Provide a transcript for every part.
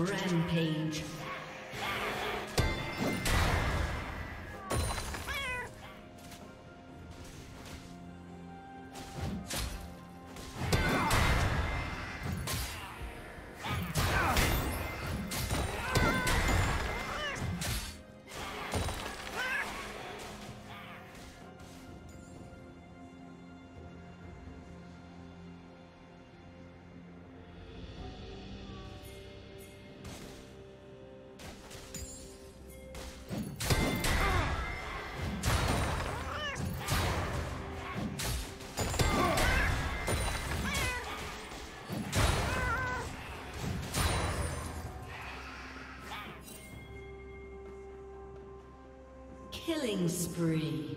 Rampage. Killing spree.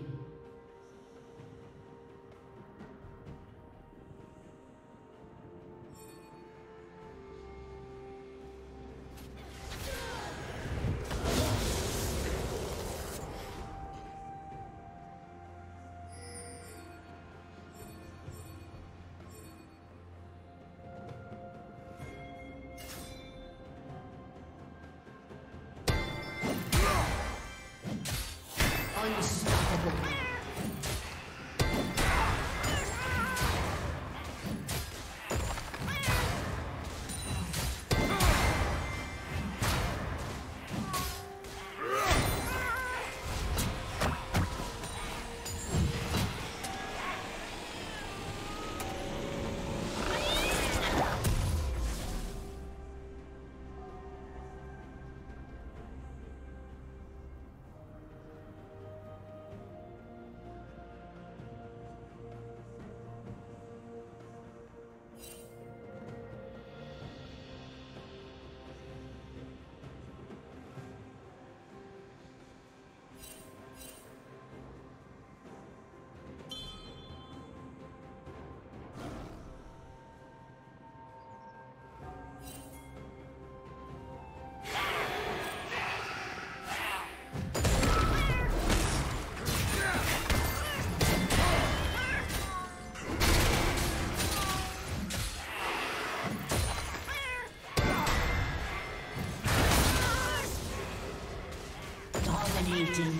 Dominating.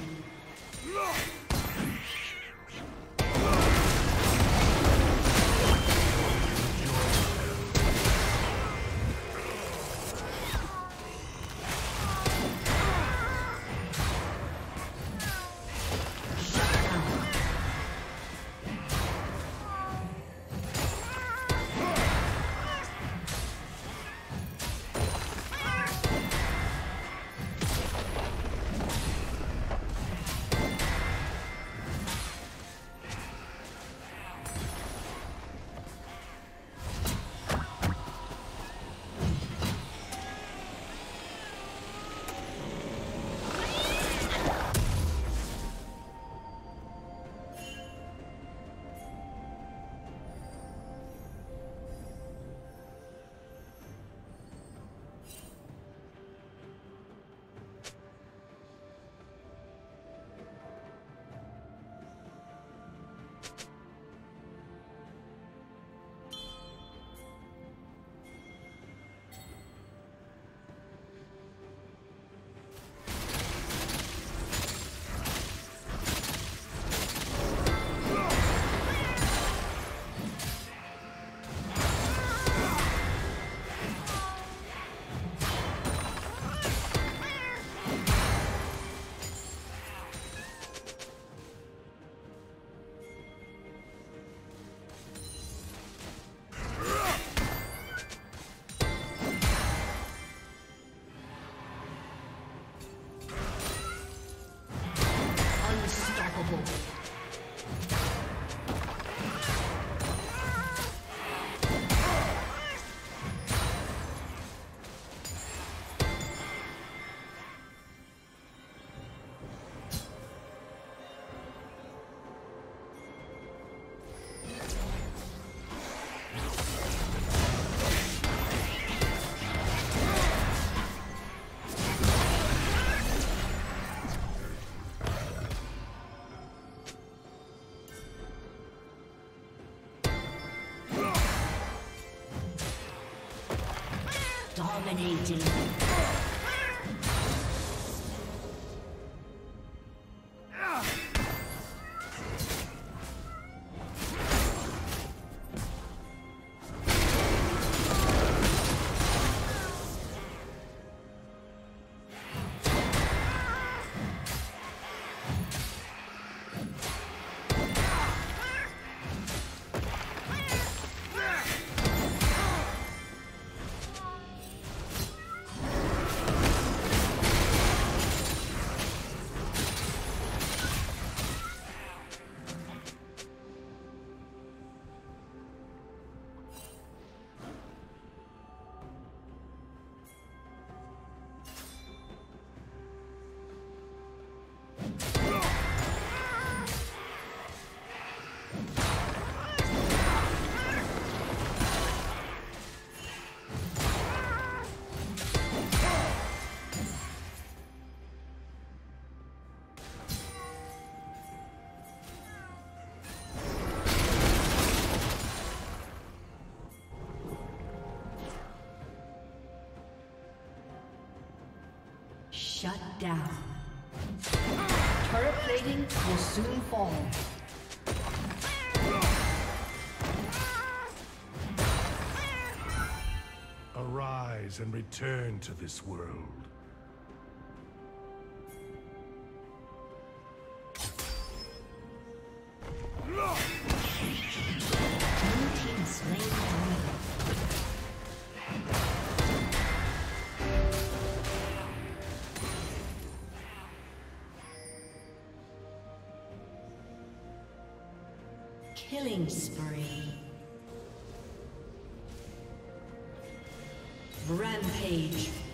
double. Dominating. Shut down. Turret plating will soon fall. Arise and return to this world. Rampage.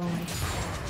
destroyed.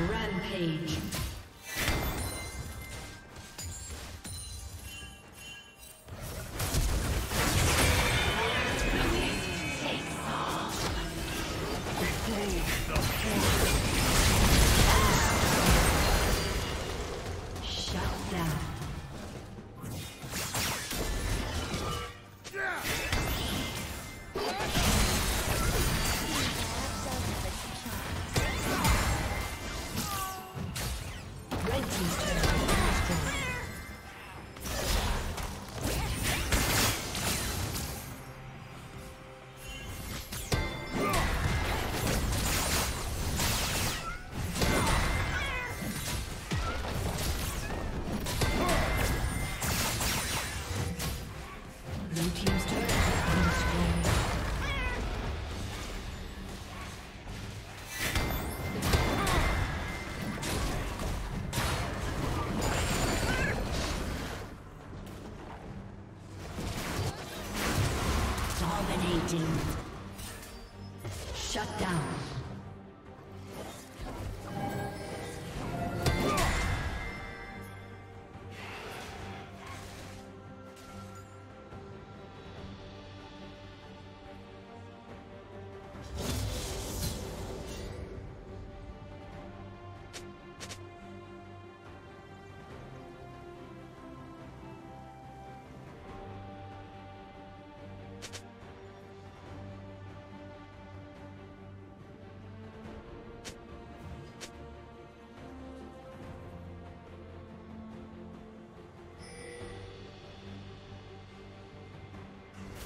Rampage.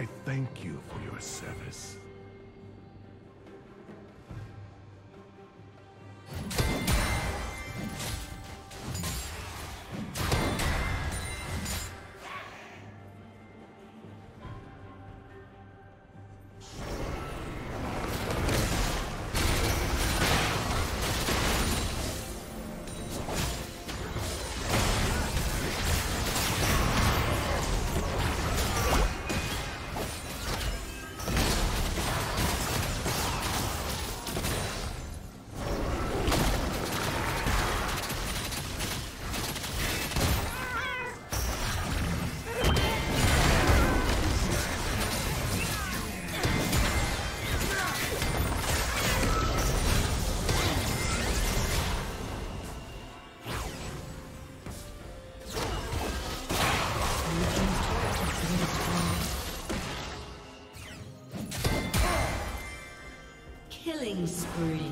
I thank you for your service. Killing